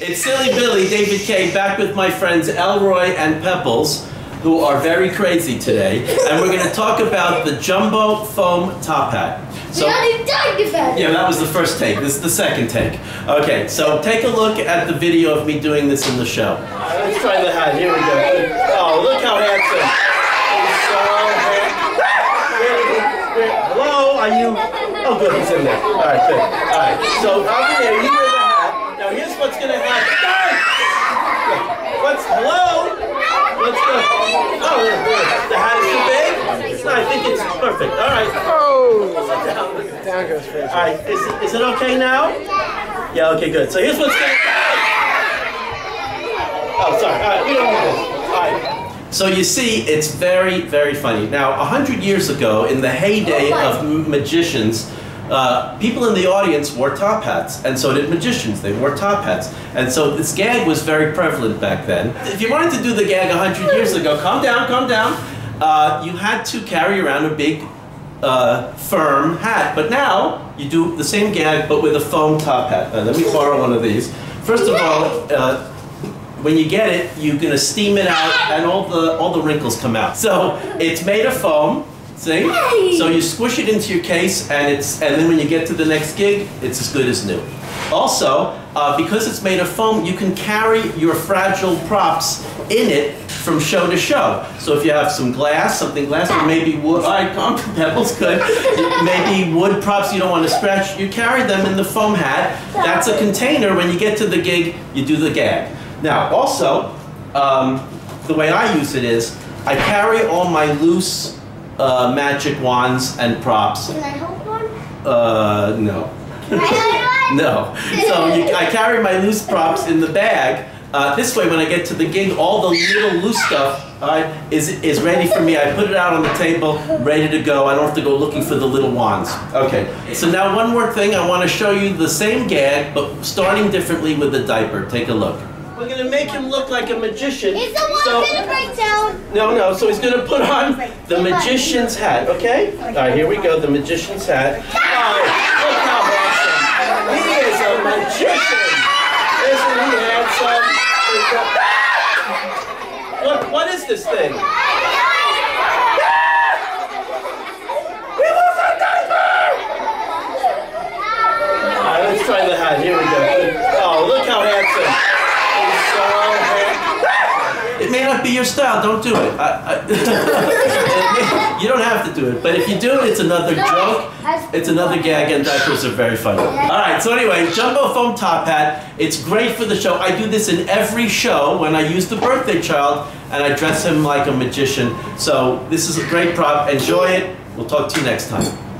It's Silly Billy, David Kaye, back with my friends Elroy and Pebbles, who are very crazy today, and we're going to talk about the Jumbo Foam Top Hat. So, we already talked about it. Yeah, that was the first take. This is the second take. Okay, so take a look at the video of me doing this in the show. let's try the hat. Here we go. Oh, look how handsome. Hello, are you? Oh, good, he's in there. All right, good. All right, so over there, you wear the hat. Now, here's what's going to happen. What's, hello? Let's go. Oh, oh the hat is too big? No, I think it's perfect. All right. Oh! Down goes first. All right, is, is it okay now? Yeah, okay, good. So here's what's going to happen. Oh, sorry. All right, we don't need this. All right. So you see, it's very, very funny. Now, a hundred years ago, in the heyday oh of magicians, uh, people in the audience wore top hats, and so did magicians. They wore top hats. And so this gag was very prevalent back then. If you wanted to do the gag a hundred years ago, calm down, calm down, uh, you had to carry around a big, uh, firm hat. But now, you do the same gag, but with a foam top hat. Let me borrow one of these. First of all, uh, when you get it, you're gonna steam it out and all the, all the wrinkles come out. So it's made of foam, see? So you squish it into your case and, it's, and then when you get to the next gig, it's as good as new. Also, uh, because it's made of foam, you can carry your fragile props in it from show to show. So if you have some glass, something glass, or maybe wood, all right, pebbles good. maybe wood props you don't want to scratch, you carry them in the foam hat. That's a container. When you get to the gig, you do the gag. Now, also, um, the way I use it is, I carry all my loose uh, magic wands and props. Can I hold one? Uh, no. Can I hold one? no. So you, I carry my loose props in the bag. Uh, this way, when I get to the gig, all the little loose stuff uh, is, is ready for me. I put it out on the table, ready to go. I don't have to go looking for the little wands. Okay, so now one more thing. I want to show you the same gag, but starting differently with the diaper. Take a look. We're gonna make him look like a magician. Is the one so, gonna break down? No, no. So he's gonna put on the magician's hat. Okay. All right. Here we go. The magician's hat. Oh, look how handsome! He is a magician. Isn't he handsome? What? What is this thing? let's try the hat. Here we go. Oh, look how handsome. It may not be your style. Don't do it. I, I, you don't have to do it. But if you do, it, it's another joke. It's another gag, and diapers are very funny. All right. So anyway, jumbo foam top hat. It's great for the show. I do this in every show when I use the birthday child, and I dress him like a magician. So this is a great prop. Enjoy it. We'll talk to you next time.